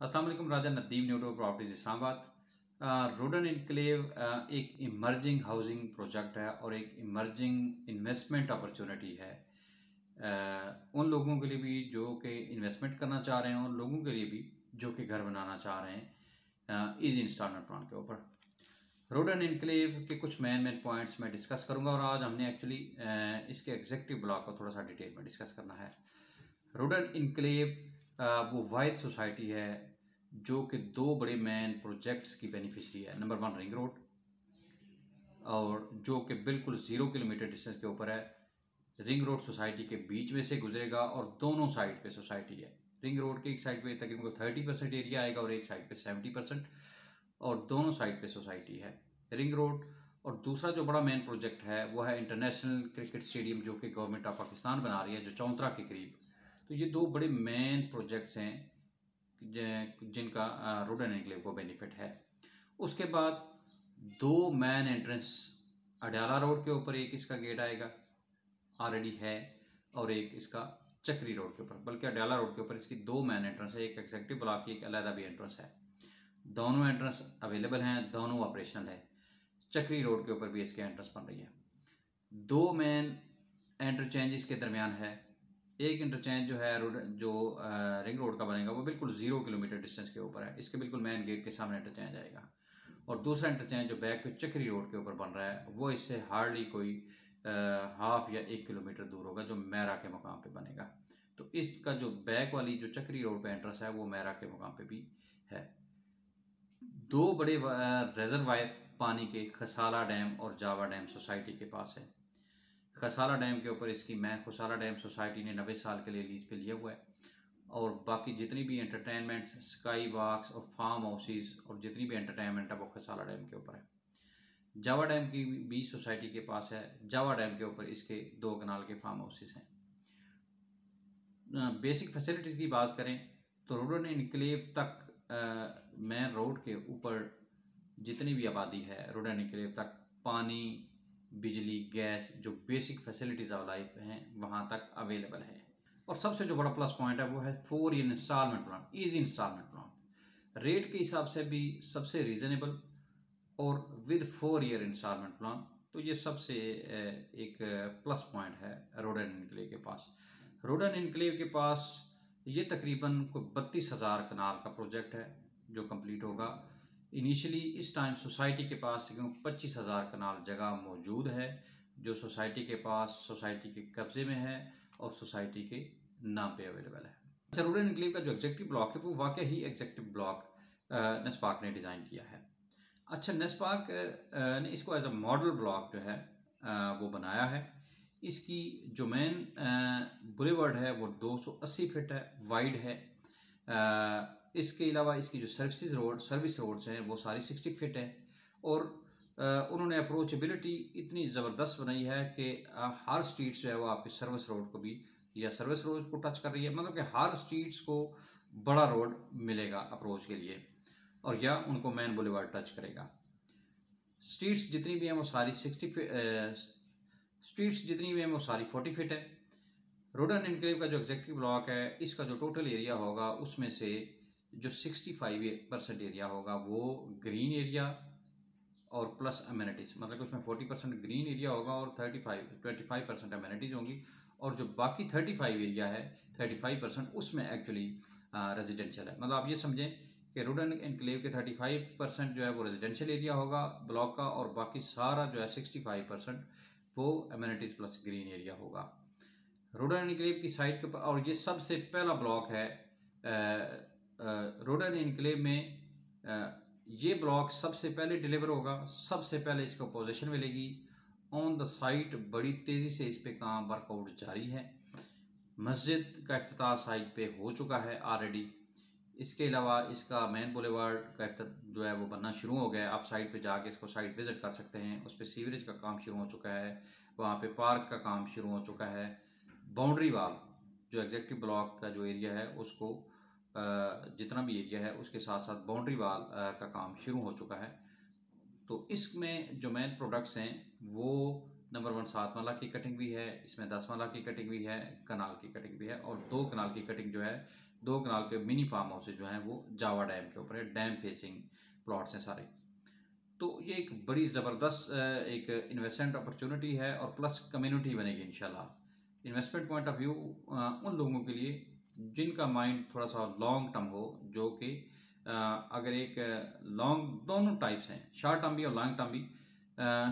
असलम राजा नदीम न्यूटो properties Islamabad. Rudn enclave एक emerging housing project है और एक इमर्जिंग इन्वेस्टमेंट अपॉर्चुनिटी है। uh, उन लोगों के लिए भी जो कि इन्वेस्टमेंट करना चाह रहे हैं उन लोगों के लिए भी जो कि घर बनाना चाह रहे हैं ईजी इंस्टॉलमेंट प्लान के ऊपर। रोडन इनक्लेव के कुछ मेन मेन पॉइंट्स मैं डिस्कस करूँगा और आज हमने एक्चुअली इसके एग्जेक्टिव ब्लॉक को थोड़ा सा डिटेल में डिस्कस करना है। रोडन इनक्लेव वो वाइड सोसाइटी है, जो कि दो बड़े मेन प्रोजेक्ट्स की बेनिफिशरी है। नंबर वन रिंग रोड और जो कि बिल्कुल ज़ीरो किलोमीटर डिस्टेंस के ऊपर है। रिंग रोड सोसाइटी के बीच में से गुजरेगा और दोनों साइड पे सोसाइटी है। रिंग रोड के एक साइड पे तकरीबन थर्टी परसेंट एरिया आएगा और एक साइड पे सेवेंटी परसेंट और दोनों साइड पे सोसाइटी है। रिंग रोड और दूसरा जो बड़ा मेन प्रोजेक्ट है, वो है इंटरनेशनल क्रिकेट स्टेडियम जो कि गवर्नमेंट ऑफ़ पाकिस्तान बना रही है, जो चौंतरा के करीब। तो ये दो बड़े मेन प्रोजेक्ट्स हैं जिनका रोड एंड एनक्लेव को बेनिफिट है। उसके बाद दो मैन एंट्रेंस अडयाला रोड के ऊपर एक इसका गेट आएगा ऑलरेडी है, और एक इसका चक्री रोड के ऊपर। बल्कि अडयाला रोड के ऊपर इसकी दो मैन एंट्रेंस है, एक एग्जेक्टिव ब्लॉक की एक अलहदा भी एंट्रेंस है। दोनों एंट्रेंस अवेलेबल हैं, दोनों ऑपरेशनल है। चक्री रोड के ऊपर भी इसके एंट्रेंस बन रही है। दो मैन एंटरचेंज के दरमियान है एक इंटरचेंज जो है रोड जो रिंग रोड का बनेगा, वो बिल्कुल ज़ीरो किलोमीटर डिस्टेंस के ऊपर है। इसके बिल्कुल मेन गेट के सामने इंटरचेंज आएगा। और दूसरा इंटरचेंज जो बैक पे चक्री रोड के ऊपर बन रहा है, वो इससे हार्डली कोई हाफ़ या एक किलोमीटर दूर होगा, जो मैरा के मुकाम पे बनेगा। तो इसका जो बैक वाली जो चक्री रोड पे एंट्रेंस है, वो मैरा के मुकाम पे भी है। दो बड़े रेजरवायर पानी के खसाला डैम और जावा डैम सोसाइटी के पास है। खसाला डैम के ऊपर इसकी, मैं खसाला डैम सोसाइटी ने नबे साल के लिए लीज पे लिया हुआ है। और बाकी जितनी भी एंटरटेनमेंट स्काई वॉक्स और फार्म हाउसेज और जितनी भी एंटरटेनमेंट है, वो खसाला डैम के ऊपर है। जावा डैम की भी सोसाइटी के पास है। जावा डैम के ऊपर इसके दो कनाल के फार्म हाउसेज हैं। बेसिक फैसिलिटीज़ की बात करें तो रोडन इनक्लेव तक मेन रोड के ऊपर जितनी भी आबादी है रोडन इनक्लेव तक पानी बिजली, गैस जो बेसिक फैसिलिटीज़ ऑफ़ लाइफ हैं, वहाँ तक अवेलेबल है। और सबसे जो बड़ा प्लस पॉइंट है, वो है four year instalment plan easy instalment plan rate के हिसाब से भी सबसे रीज़नेबल और with four year instalment plan तो ये सबसे एक प्लस पॉइंट है रोडन इनक्लेव के पास। रोडन इनक्लेव के पास ये तकरीबन कोई बत्तीस हज़ार कनाल का प्रोजेक्ट है, जो कंप्लीट होगा। इनिशियली इस टाइम सोसाइटी के पास पच्चीस हज़ार कनाल जगह मौजूद है, जो सोसाइटी के पास सोसाइटी के कब्ज़े में है और सोसाइटी के नाम पे अवेलेबल है। अच्छा रूरल इनक्लेव का जो एग्जेक्टिव ब्लॉक है, वो वाकई ही एग्जेक्टिव ब्लॉक नेस्पाक ने डिज़ाइन किया है। अच्छा नेस्पाक ने इसको एज अ मॉडल ब्लॉक जो है वो बनाया है। इसकी जो मेन बुलेवर्ड है, वो 280 फीट है वाइड है इसके अलावा इसकी जो सर्विस रोड सर्विस रोड्स हैं, वो सारी सिक्सटी फिट हैं। और उन्होंने अप्रोचेबिलिटी इतनी ज़बरदस्त बनाई है कि हर स्ट्रीट जो है वो आपकी सर्विस रोड को भी, या सर्विस रोड को टच कर रही है। मतलब कि हर स्ट्रीट्स को बड़ा रोड मिलेगा अप्रोच के लिए, और या उनको मेन बुलेवार्ड टच करेगा। स्ट्रीट्स जितनी भी हैं वो सारी सिक्सटी स्ट्रीट्स जितनी भी हैं वो सारी फोर्टी फिट है। रोड एंड इनक्लेव का जो एग्जेक्टिव ब्लॉक है, इसका जो टोटल एरिया होगा, उसमें से जो 65 परसेंट एरिया होगा, वो ग्रीन एरिया और प्लस अम्यूनिटीज़ मतलब उसमें 40 परसेंट ग्रीन एरिया होगा और 35 25 परसेंट अम्यूनिटीज़ होंगी। और जो बाकी 35 एरिया है 35 परसेंट उसमें एक्चुअली रेजिडेंशियल है। मतलब आप ये समझें कि रूडन एनक्लेव के 35 परसेंट जो है वो रेजिडेंशियल एरिया होगा ब्लॉक का और बाकी सारा जो है 65 परसेंट वो अम्यूनिटीज़ प्लस ग्रीन एरिया होगा। रूडन एनक्लेव की साइट के और ये सबसे पहला ब्लॉक है रोडन इनक्लेव में आ, ये ब्लॉक सबसे पहले डिलीवर होगा सबसे पहले इसको पोजीशन मिलेगी। ऑन द साइट बड़ी तेज़ी से इस पे काम वर्कआउट जारी है। मस्जिद का अफ्ताह साइट पे हो चुका है ऑलरेडी इसके अलावा इसका मेन बुलेवार्ड का जो है वो बनना शुरू हो गया है। आप साइट पे जाके इसको साइट विज़िट कर सकते हैं। उस पर सीवरेज का काम शुरू हो चुका है। वहाँ पे पार्क का काम शुरू हो चुका है। बाउंड्री वाल जो एग्जेक्टिव ब्लॉक का जो एरिया है, उसको जितना भी एरिया है, उसके साथ साथ बाउंड्री वाल का काम शुरू हो चुका है। तो इसमें जो मेन प्रोडक्ट्स हैं, वो नंबर वन सात माला की कटिंग भी है, इसमें दस माला की कटिंग भी है कनाल की कटिंग भी है, और दो कनाल की कटिंग जो है, दो कनाल के मिनी फार्म हाउसेज जो हैं, वो जावा डैम के ऊपर है डैम फेसिंग प्लॉट्स हैं सारे। तो ये एक बड़ी ज़बरदस्त एक इन्वेस्टमेंट अपॉर्चुनिटी है, और प्लस कम्युनिटी बनेगी, इंशाल्लाह। इन्वेस्टमेंट पॉइंट ऑफ़ व्यू उन लोगों के लिए जिनका माइंड थोड़ा सा लॉन्ग टर्म हो, जो कि अगर एक लॉन्ग दोनों टाइप्स हैं शॉर्ट टर्म भी और लॉन्ग टर्म भी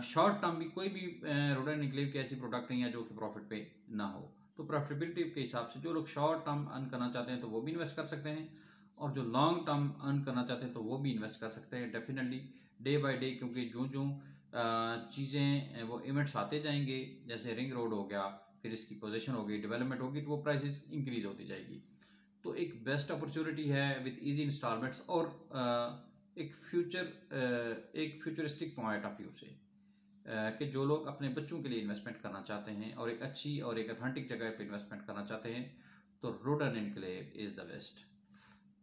शॉर्ट टर्म भी कोई भी रोडन निकलेव की ऐसी प्रोडक्ट नहीं है जो कि प्रॉफिट पे ना हो। तो प्रॉफिटेबिलिटी के हिसाब से जो लोग शॉर्ट टर्म अर्न करना चाहते हैं तो वो भी इन्वेस्ट कर सकते हैं, और जो लॉन्ग टर्म अर्न करना चाहते हैं तो वो भी इन्वेस्ट कर सकते हैं डेफिनेटली डे बाय डे क्योंकि जो जो चीज़ें, वो इवेंट्स आते जाएँगे, जैसे रिंग रोड हो गया फिर इसकी पोजिशन होगी डेवलपमेंट होगी तो वो प्राइसेस इंक्रीज होती जाएगी। तो एक बेस्ट अपॉर्चुनिटी है विद इजी इंस्टॉलमेंट्स और एक फ्यूचर एक फ्यूचरिस्टिक पॉइंट ऑफ़ व्यू से कि जो लोग अपने बच्चों के लिए इन्वेस्टमेंट करना चाहते हैं और एक अच्छी और एक अथेंटिक जगह पे इन्वेस्टमेंट करना चाहते हैं तो Rudn enclave is the best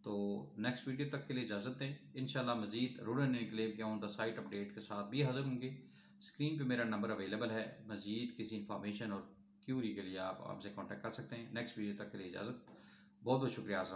तो नेक्स्ट वीडियो तक के लिए इजाज़त दें। इनशाला मजीद रोडन इनक्लेव के ऑन द साइट अपडेट के साथ भी हाजिर होंगे। स्क्रीन पे मेरा नंबर अवेलेबल है। मजीद किसी इन्फॉर्मेशन और क्यूरी के लिए आप हमसे कॉन्टैक्ट कर सकते हैं। नेक्स्ट वीडियो तक के लिए इजाज़त। बहुत बहुत शुक्रिया असल